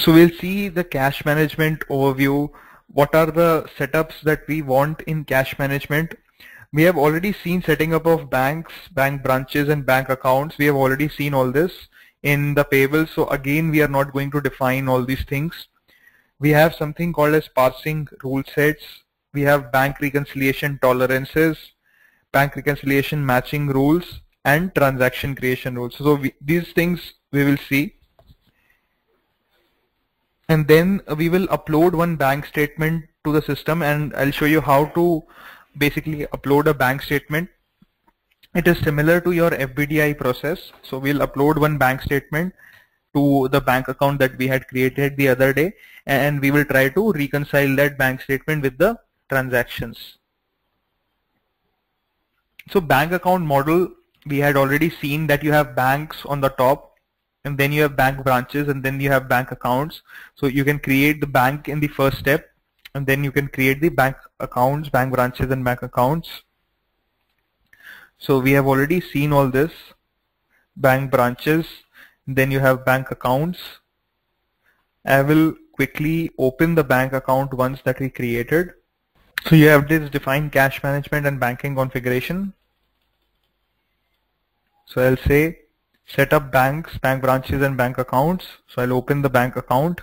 So we'll see the cash management overview. What are the setups that we want in cash management? We have already seen setting up of banks, bank branches and bank accounts. We have already seen all this in the payables. So again, we are not going to define all these things. We have something called as parsing rule sets. We have bank reconciliation tolerances, bank reconciliation matching rules and transaction creation rules. So we, these things we will see. And then we will upload one bank statement to the system and I'll show you how to basically upload a bank statement. It is similar to your FBDI process. So we'll upload one bank statement to the bank account that we had created the other day and we will try to reconcile that bank statement with the transactions. So bank account model, we had already seen that you have banks on the top and then you have bank branches and then you have bank accounts. So you can create the bank in the first step and then you can create the bank accounts, bank branches and bank accounts. So we have already seen all this bank branches then you have bank accounts. I will quickly open the bank account once that we created. So you have this define cash management and banking configuration. So I'll say set up banks, bank branches and bank accounts. So I'll open the bank account.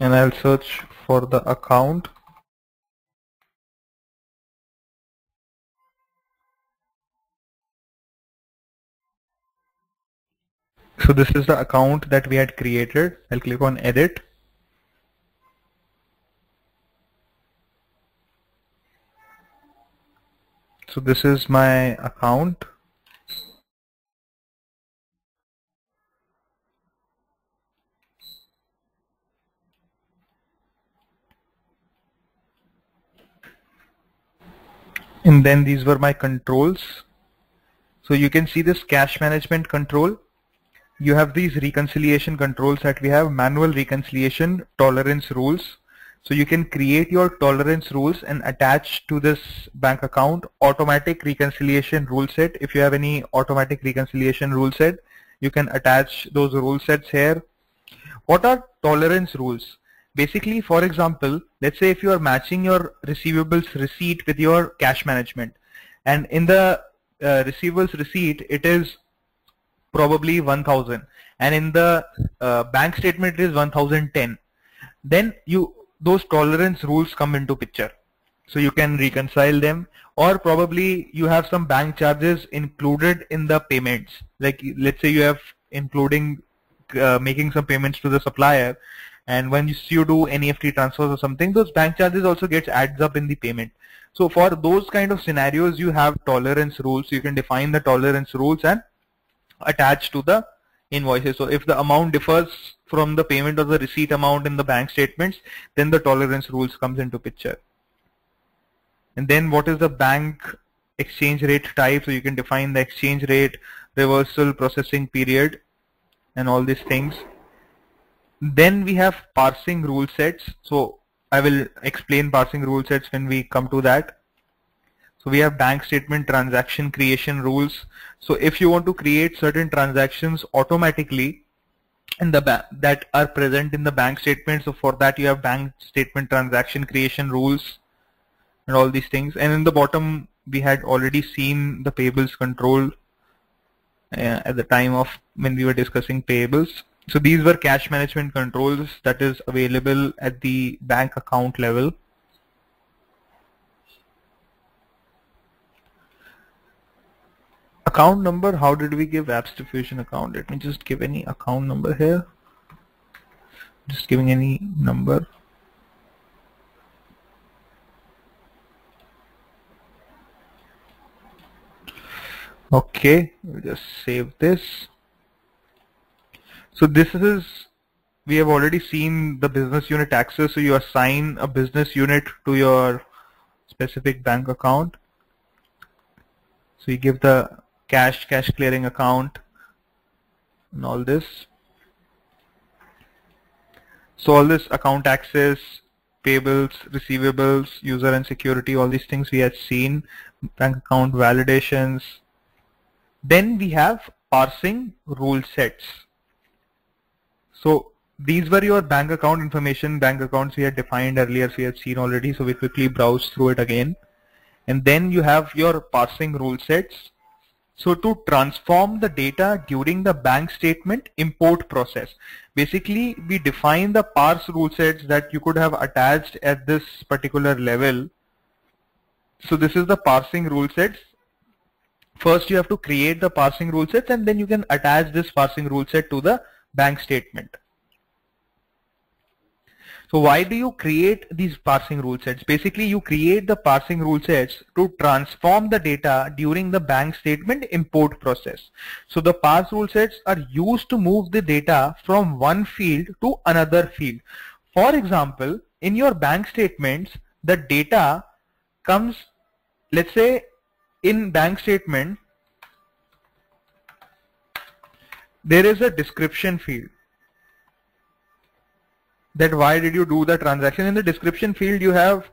And I'll search for the account. So this is the account that we had created. I'll click on edit. So this is my account. And then these were my controls. So you can see this cash management control you have these reconciliation controls that we have manual reconciliation tolerance rules so you can create your tolerance rules and attach to this bank account automatic reconciliation rule set. If you have any automatic reconciliation rule set you can attach those rule sets here. What are tolerance rules? Basically for example let's say if you are matching your receivables receipt with your cash management and in the uh, receivables receipt it is probably 1000 and in the uh, bank statement it is 1010 then you those tolerance rules come into picture. So you can reconcile them. Or probably you have some bank charges included in the payments. Like let's say you have including uh, making some payments to the supplier. And when you, you do NEFT transfers or something those bank charges also gets adds up in the payment. So for those kind of scenarios you have tolerance rules. You can define the tolerance rules and attach to the invoices. So if the amount differs from the payment or the receipt amount in the bank statements, then the tolerance rules comes into picture. And then what is the bank exchange rate type? So you can define the exchange rate, reversal processing period, and all these things. Then we have parsing rule sets. So I will explain parsing rule sets when we come to that. So we have bank statement transaction creation rules. So if you want to create certain transactions automatically in the that are present in the bank statement, so for that you have bank statement transaction creation rules and all these things. And in the bottom we had already seen the payables control uh, at the time of when we were discussing payables. So these were cash management controls that is available at the bank account level. Account number? How did we give apps2fusion account? Let me just give any account number here. Just giving any number. Okay we'll just save this. So this is we have already seen the business unit access so you assign a business unit to your specific bank account. So you give the cash, cash clearing account, and all this. So all this account access, payables, receivables, user and security, all these things we had seen, bank account validations, Then we have parsing rule sets. So these were your bank account information, bank accounts we had defined earlier, so we had seen already, so we quickly browse through it again. And then you have your parsing rule sets. So to transform the data during the bank statement import process, basically we define the parse rule sets that you could have attached at this particular level. So this is the parsing rule sets. First you have to create the parsing rule sets and then you can attach this parsing rule set to the bank statement. So why do you create these parsing rule sets? Basically, you create the parsing rule sets to transform the data during the bank statement import process. So the parse rule sets are used to move the data from one field to another field. For example, in your bank statements, the data comes, let's say in bank statement, there is a description field that why did you do the transaction? In the description field you have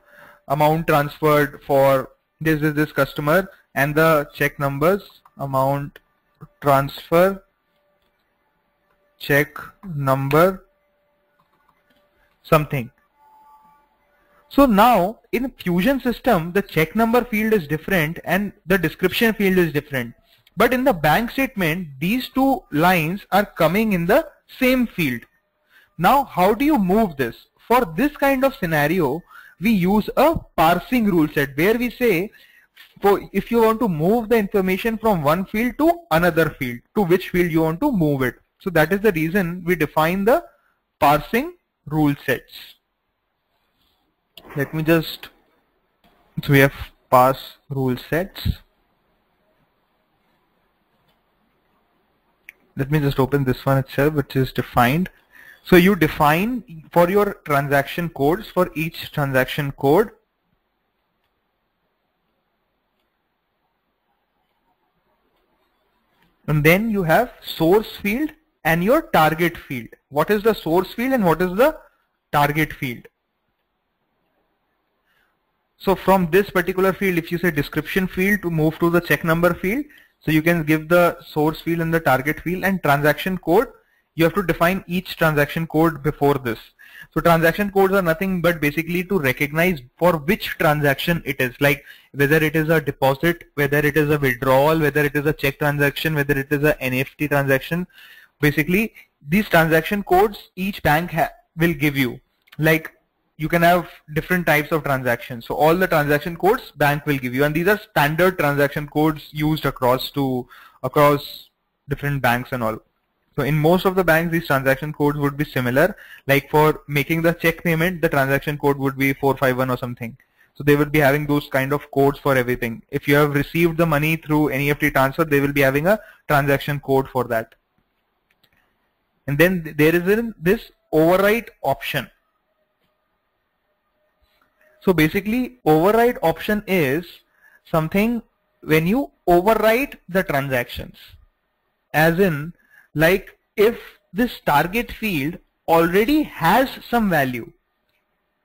amount transferred for this is this customer and the check numbers amount transfer check number something. So now in fusion system the check number field is different and the description field is different. But in the bank statement these two lines are coming in the same field now how do you move this? For this kind of scenario, we use a parsing rule set where we say for if you want to move the information from one field to another field, to which field you want to move it. So that is the reason we define the parsing rule sets. Let me just, so we have parse rule sets. Let me just open this one itself which is defined so you define for your transaction codes for each transaction code and then you have source field and your target field. What is the source field and what is the target field? So from this particular field, if you say description field to move to the check number field, so you can give the source field and the target field and transaction code you have to define each transaction code before this. So transaction codes are nothing but basically to recognize for which transaction it is, like whether it is a deposit, whether it is a withdrawal, whether it is a check transaction, whether it is a NEFT transaction. Basically, these transaction codes each bank will give you. Like you can have different types of transactions. So all the transaction codes bank will give you, and these are standard transaction codes used across to across different banks and all. So in most of the banks, these transaction codes would be similar. Like for making the check payment, the transaction code would be 451 or something. So they will be having those kind of codes for everything. If you have received the money through NEFT transfer, they will be having a transaction code for that. And then there is this override option. So basically override option is something when you overwrite the transactions as in like if this target field already has some value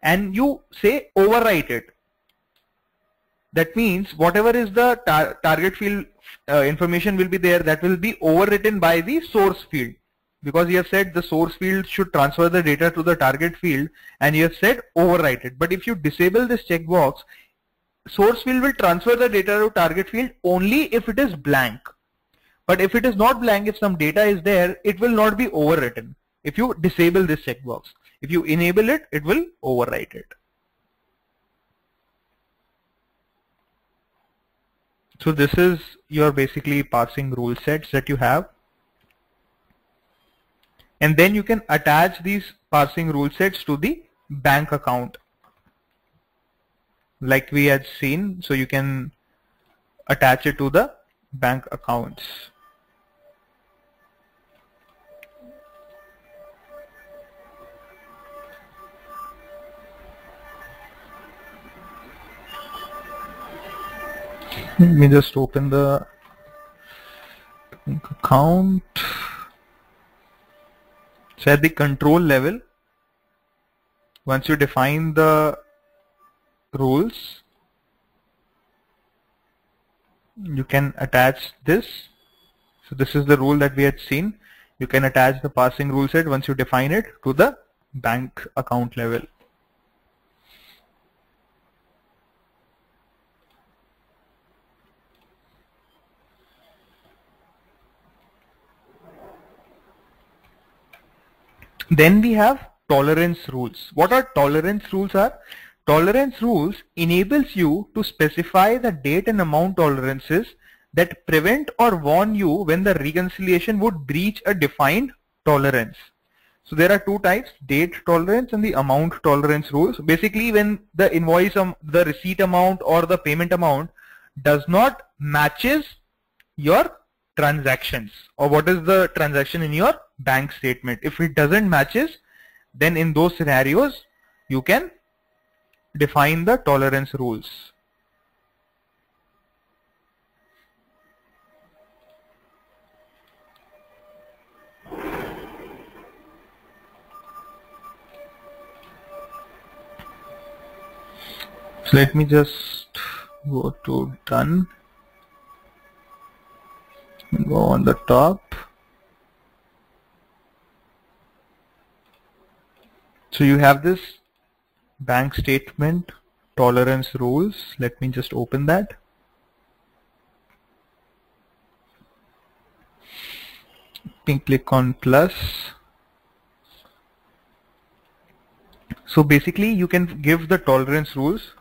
and you say overwrite it that means whatever is the tar target field uh, information will be there that will be overwritten by the source field. Because you have said the source field should transfer the data to the target field and you have said overwrite it. But if you disable this checkbox source field will transfer the data to target field only if it is blank but if it is not blank, if some data is there, it will not be overwritten. If you disable this checkbox, if you enable it, it will overwrite it. So this is your basically parsing rule sets that you have. And then you can attach these parsing rule sets to the bank account like we had seen. So you can attach it to the bank accounts. Let me just open the account. So at the control level, once you define the rules, you can attach this So this is the rule that we had seen. You can attach the parsing rule set once you define it to the bank account level. Then we have tolerance rules. What are tolerance rules are? Tolerance rules enables you to specify the date and amount tolerances that prevent or warn you when the reconciliation would breach a defined tolerance. So there are two types, date tolerance and the amount tolerance rules. Basically when the invoice, um, the receipt amount or the payment amount does not matches your transactions or what is the transaction in your bank statement. If it doesn't matches, then in those scenarios, you can define the tolerance rules. So let me just go to done go on the top. So you have this bank statement tolerance rules. Let me just open that. Click on plus. So basically you can give the tolerance rules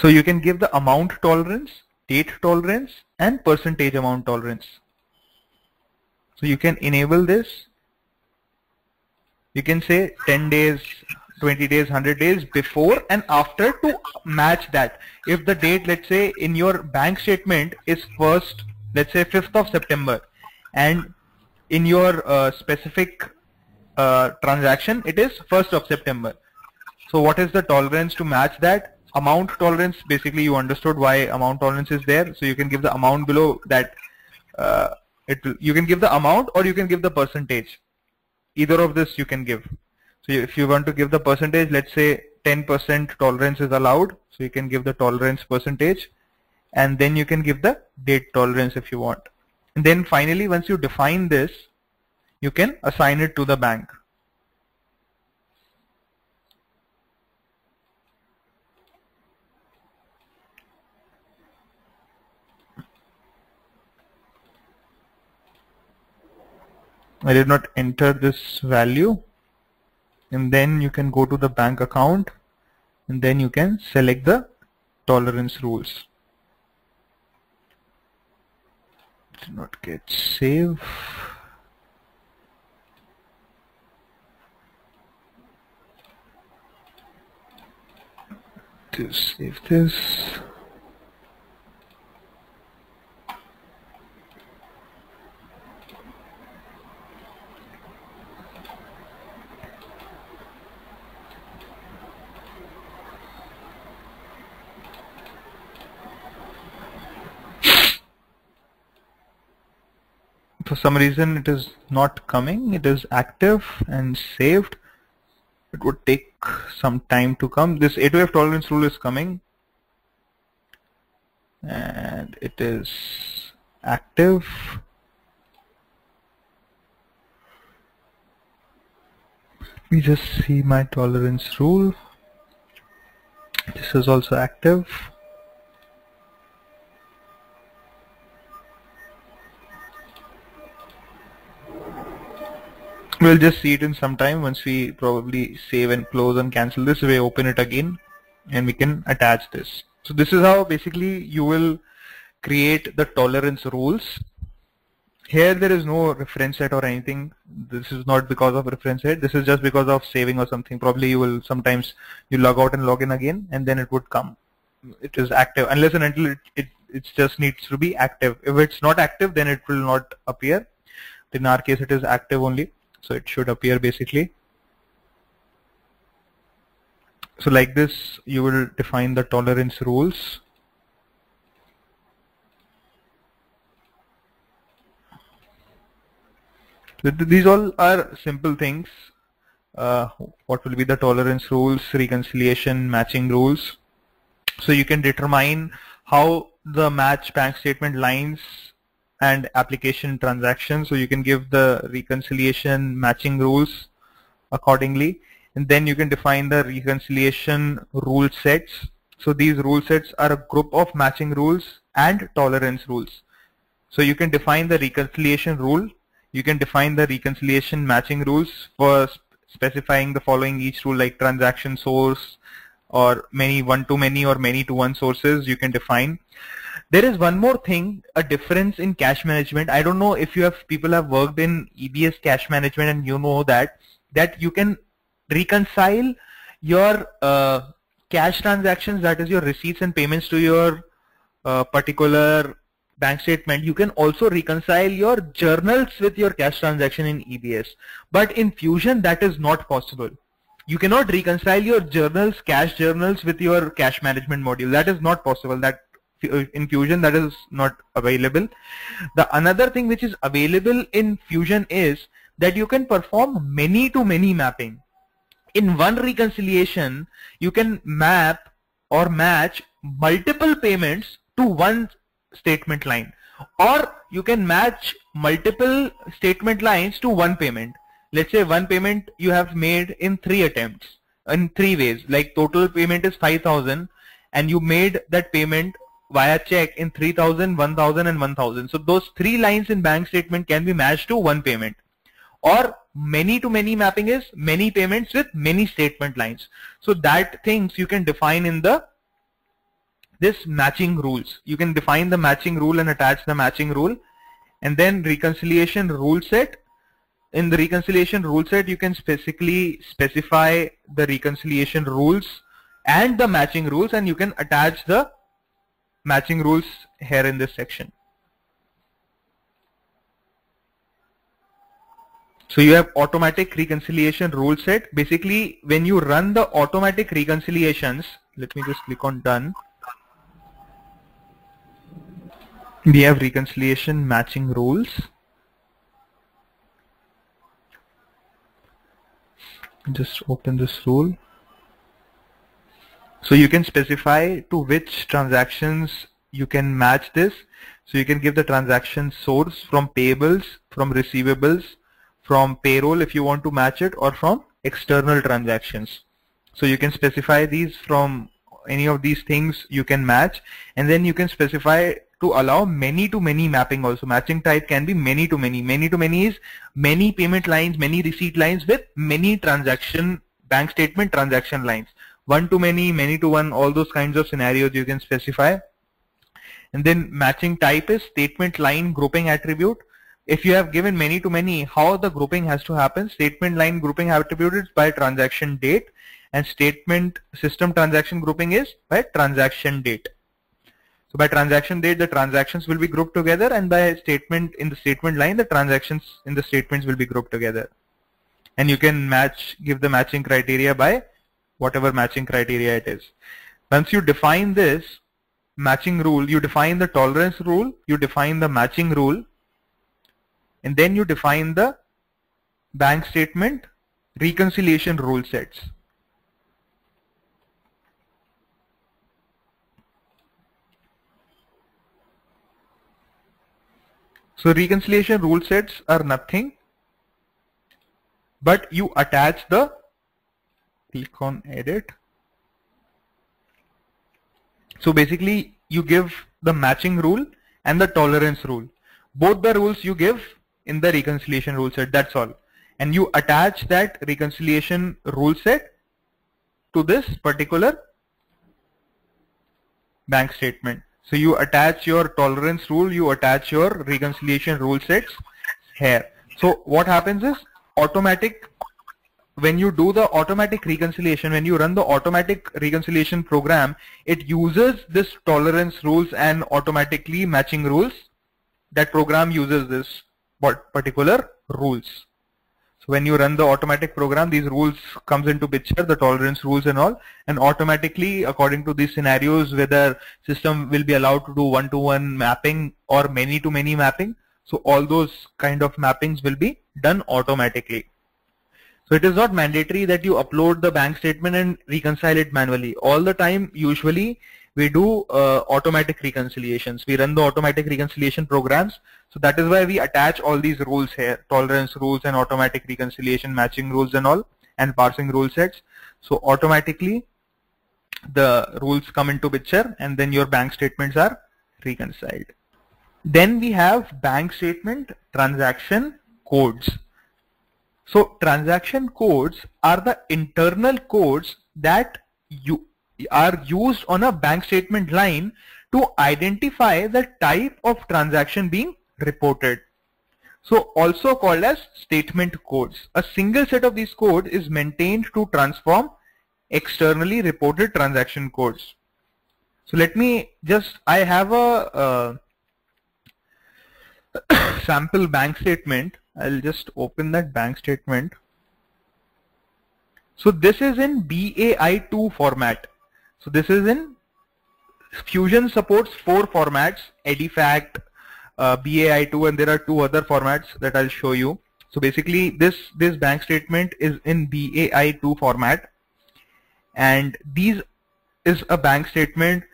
So you can give the amount tolerance, date tolerance and percentage amount tolerance. So you can enable this. You can say 10 days, 20 days, 100 days before and after to match that. If the date, let's say in your bank statement is first, let's say 5th of September and in your uh, specific uh, transaction it is 1st of September. So what is the tolerance to match that? Amount tolerance basically you understood why amount tolerance is there. So you can give the amount below that uh, it you can give the amount or you can give the percentage. Either of this you can give. So if you want to give the percentage let's say 10% tolerance is allowed. So you can give the tolerance percentage and then you can give the date tolerance if you want. And then finally once you define this you can assign it to the bank I did not enter this value. And then you can go to the bank account. And then you can select the tolerance rules. Did not get save. To save this for some reason it is not coming. It is active and saved. It would take some time to come. This A2F tolerance rule is coming. And it is active. Let me just see my tolerance rule. This is also active we'll just see it in some time once we probably save and close and cancel this we open it again and we can attach this. So this is how basically you will create the tolerance rules. Here there is no reference set or anything. This is not because of reference set. This is just because of saving or something. Probably you will sometimes you log out and log in again and then it would come. It is active. Unless and until it, it, it just needs to be active. If it's not active then it will not appear. In our case it is active only so it should appear basically. So like this you will define the tolerance rules. These all are simple things. Uh, what will be the tolerance rules, reconciliation, matching rules. So you can determine how the match bank statement lines and application transactions. So you can give the reconciliation matching rules accordingly. And then you can define the reconciliation rule sets. So these rule sets are a group of matching rules and tolerance rules. So you can define the reconciliation rule. You can define the reconciliation matching rules for specifying the following each rule like transaction source or many one-to-many or many-to-one sources you can define. There is one more thing, a difference in cash management. I don't know if you have people have worked in EBS cash management and you know that that you can reconcile your uh, cash transactions, that is your receipts and payments to your uh, particular bank statement, you can also reconcile your journals with your cash transaction in EBS. But in Fusion, that is not possible. You cannot reconcile your journals, cash journals with your cash management module. That is not possible. That Uh, in Fusion that is not available. The another thing which is available in Fusion is that you can perform many to many mapping. In one reconciliation, you can map or match multiple payments to one statement line or you can match multiple statement lines to one payment let's say one payment you have made in three attempts in three ways like total payment is 5000 and you made that payment via check in 3000 1000 and 1000 so those three lines in bank statement can be matched to one payment or many to many mapping is many payments with many statement lines so that things you can define in the this matching rules. You can define the matching rule and attach the matching rule and then reconciliation rule set. In the reconciliation rule set, you can specifically specify the reconciliation rules and the matching rules and you can attach the matching rules here in this section. So you have automatic reconciliation rule set. Basically, when you run the automatic reconciliations, let me just click on done. we have reconciliation matching rules just open this rule so you can specify to which transactions you can match this so you can give the transaction source from payables from receivables from payroll if you want to match it or from external transactions so you can specify these from any of these things you can match and then you can specify to allow many to many mapping also. Matching type can be many to many. Many to many is many payment lines, many receipt lines with many transaction bank statement transaction lines. One to many, many to one, all those kinds of scenarios you can specify. And then matching type is statement line grouping attribute. If you have given many to many, how the grouping has to happen? Statement line grouping attribute is by transaction date and statement system transaction grouping is by transaction date. So by transaction date, the transactions will be grouped together and by statement in the statement line, the transactions in the statements will be grouped together. And you can match, give the matching criteria by whatever matching criteria it is. Once you define this matching rule, you define the tolerance rule, you define the matching rule, and then you define the bank statement reconciliation rule sets. So reconciliation rule sets are nothing but you attach the click on edit. So basically you give the matching rule and the tolerance rule. Both the rules you give in the reconciliation rule set that's all and you attach that reconciliation rule set to this particular bank statement. So you attach your tolerance rule, you attach your reconciliation rule sets here. So what happens is automatic when you do the automatic reconciliation, when you run the automatic reconciliation program, it uses this tolerance rules and automatically matching rules. That program uses this particular rules So when you run the automatic program these rules comes into picture the tolerance rules and all and automatically according to these scenarios whether system will be allowed to do one-to-one -one mapping or many-to-many -many mapping so all those kind of mappings will be done automatically So it is not mandatory that you upload the bank statement and reconcile it manually. All the time, usually, we do uh, automatic reconciliations. We run the automatic reconciliation programs. So that is why we attach all these rules here, tolerance rules and automatic reconciliation matching rules and all, and parsing rule sets. So automatically, the rules come into picture and then your bank statements are reconciled. Then we have bank statement transaction codes. So transaction codes are the internal codes that you are used on a bank statement line to identify the type of transaction being reported. So also called as statement codes. A single set of these codes is maintained to transform externally reported transaction codes. So let me just, I have a, a uh, sample bank statement. I'll just open that bank statement. So this is in BAI2 format. So this is in Fusion supports four formats, EDIFACT, uh, BAI2 and there are two other formats that I'll show you. So basically this, this bank statement is in BAI2 format and these is a bank statement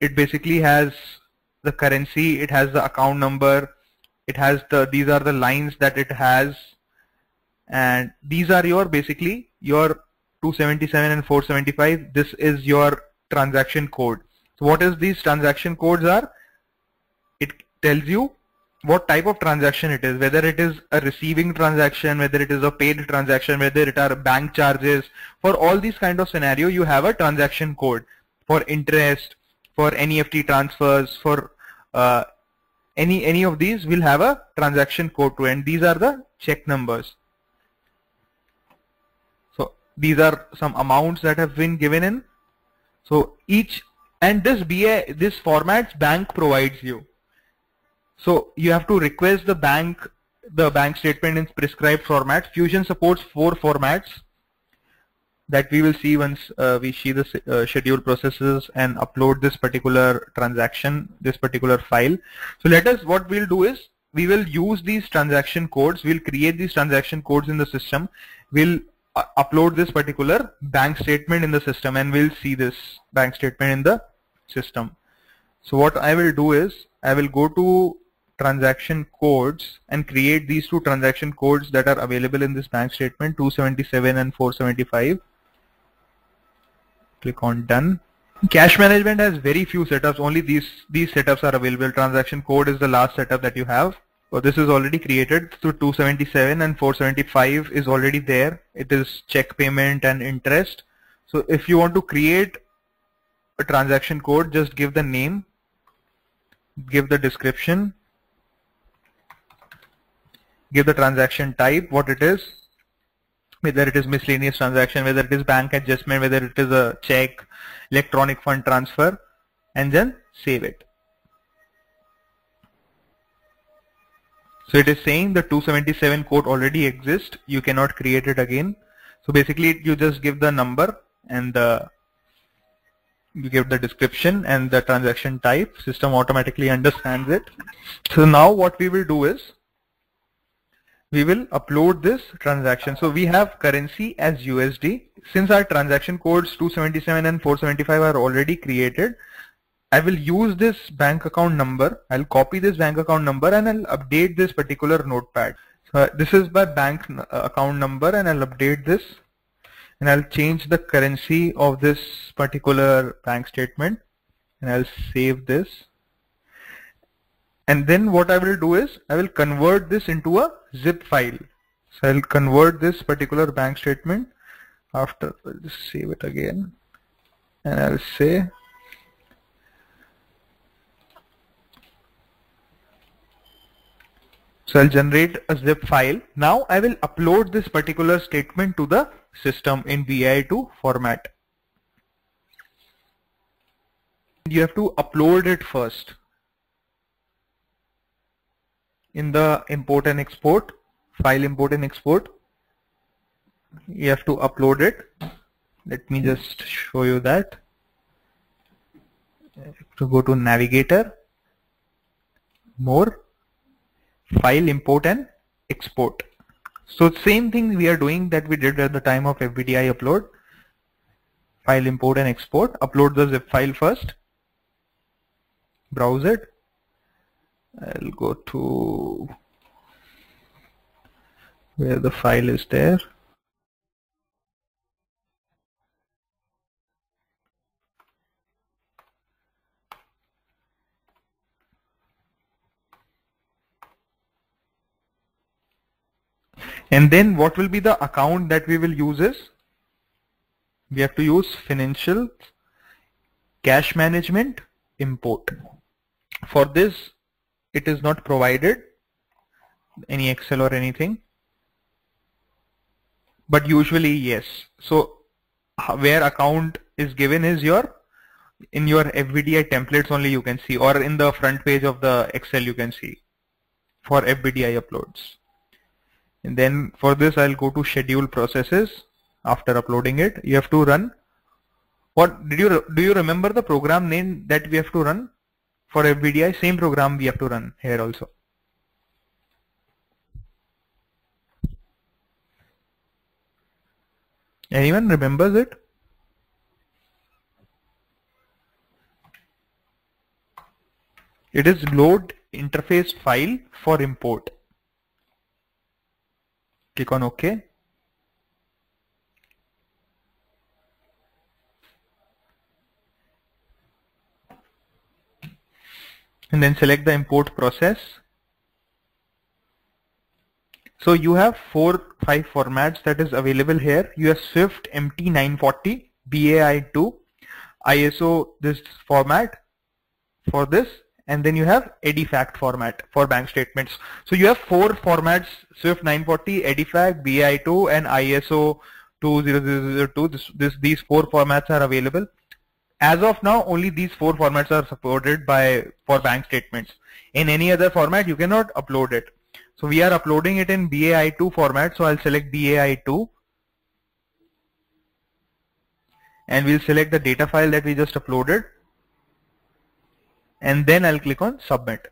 it basically has the currency it has the account number it has the these are the lines that it has. And these are your basically your 277 and 475 this is your transaction code. So what is these transaction codes are? It tells you what type of transaction it is, whether it is a receiving transaction, whether it is a paid transaction, whether it are bank charges. For all these kind of scenario, you have a transaction code for interest, for NEFT transfers, for uh, any any of these will have a transaction code to and these are the check numbers. So these are some amounts that have been given in. So each and this BA this formats bank provides you. So you have to request the bank the bank statement in prescribed format. Fusion supports four formats that we will see once uh, we see the uh, schedule processes and upload this particular transaction, this particular file. So let us, what we'll do is, we will use these transaction codes, we'll create these transaction codes in the system, we'll uh, upload this particular bank statement in the system and we'll see this bank statement in the system. So what I will do is, I will go to transaction codes and create these two transaction codes that are available in this bank statement 277 and 475 click on done. Cash management has very few setups. Only these these setups are available. Transaction code is the last setup that you have. So this is already created. So 277 and 475 is already there. It is check payment and interest. So if you want to create a transaction code just give the name give the description give the transaction type, what it is, whether it is miscellaneous transaction, whether it is bank adjustment, whether it is a check, electronic fund transfer, and then save it. So it is saying the 277 code already exists. You cannot create it again. So basically you just give the number and the you give the description and the transaction type. System automatically understands it. So now what we will do is we will upload this transaction. So we have currency as USD. Since our transaction codes 277 and 475 are already created, I will use this bank account number. I'll copy this bank account number and I'll update this particular notepad. So this is my bank uh, account number and I'll update this and I'll change the currency of this particular bank statement and I'll save this and then what I will do is I will convert this into a zip file. So I'll convert this particular bank statement after I'll just save it again. And I'll say so I'll generate a zip file. Now I will upload this particular statement to the system in BAI2 format. You have to upload it first in the import and export file import and export you have to upload it let me just show you that to go to navigator more file import and export So same thing we are doing that we did at the time of FBDI upload. File import and export. Upload the zip file first. Browse it. I'll go to where the file is there. And then what will be the account that we will use is we have to use financial cash management import. For this it is not provided any Excel or anything but usually yes. So uh, where account is given is your in your FBDI templates only you can see or in the front page of the Excel you can see for FBDI uploads. And then for this I'll go to schedule processes. After uploading it you have to run. What did you do you remember the program name that we have to run for FBDI same program we have to run here also. Anyone remembers it? It is load interface file for import. Click on OK. And then select the import process. So you have four, five formats that is available here. You have Swift MT940, BAI2, ISO this format for this and then you have EDIFACT format for bank statements. So you have four formats, Swift 940, EDIFACT, BAI2 and ISO 20002. This, this, these four formats are available. As of now, only these four formats are supported by for bank statements. In any other format, you cannot upload it. So we are uploading it in BAI2 format. So I'll select BAI2 and we'll select the data file that we just uploaded and then I'll click on submit.